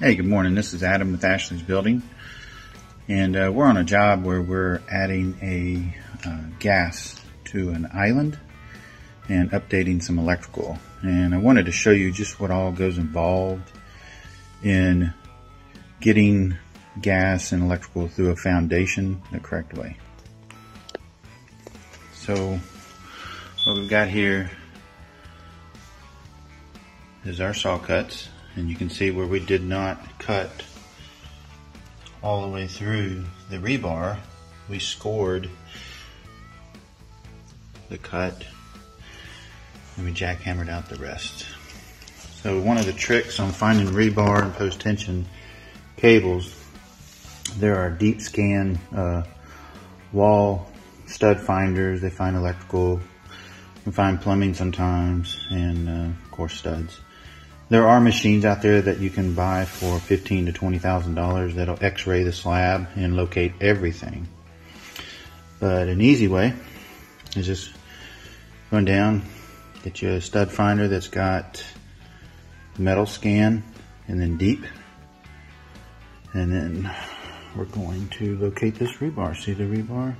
Hey, good morning. This is Adam with Ashley's Building, and uh, we're on a job where we're adding a uh, gas to an island and updating some electrical. And I wanted to show you just what all goes involved in getting gas and electrical through a foundation the correct way. So what we've got here is our saw cuts and you can see where we did not cut all the way through the rebar. We scored the cut and we jackhammered out the rest. So one of the tricks on finding rebar and post tension cables there are deep scan uh, wall stud finders. They find electrical can find plumbing sometimes and uh, of course studs there are machines out there that you can buy for fifteen to twenty thousand dollars that'll X-ray the slab and locate everything. But an easy way is just run down, get you a stud finder that's got metal scan and then deep, and then we're going to locate this rebar. See the rebar?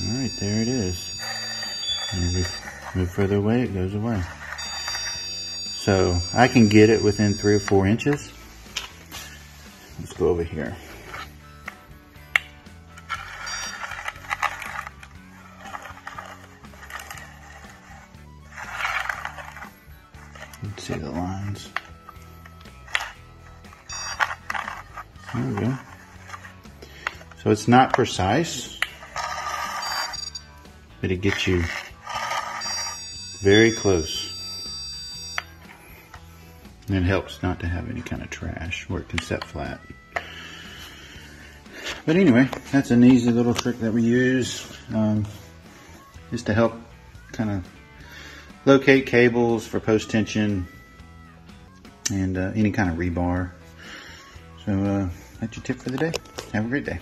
All right, there it is. We move further away, it goes away. So I can get it within three or four inches. Let's go over here. Let's see the lines. There we go. So it's not precise, but it gets you very close. And it helps not to have any kind of trash where it can set flat. But anyway, that's an easy little trick that we use um, just to help kind of locate cables for post tension and uh, any kind of rebar. So uh, that's your tip for the day. Have a great day.